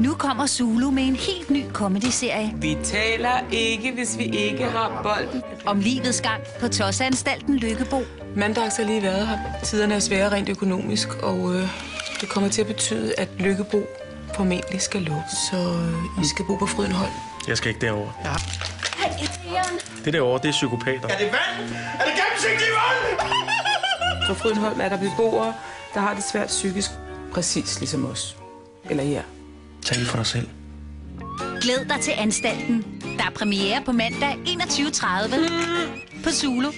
Nu kommer Zulu med en helt ny komedieserie Vi taler ikke, hvis vi ikke har bolden. om livets gang på Tosseanstalten Lykkebo. Mandags har lige været her. Tiderne er svære rent økonomisk, og øh, det kommer til at betyde, at Lykkebo formentlig skal lukke. Så øh, I skal bo på Frydenholm. Jeg skal ikke derover. Ja. Det derovre, det er psykopater. Er det vand? Er det gennemsigtig vand? På Frydenholm er der beboere, der har det svært psykisk, præcis ligesom os. Eller jer. Tal for dig selv. Glæd dig til anstalten. Der er premiere på mandag 21.30 på Zulu.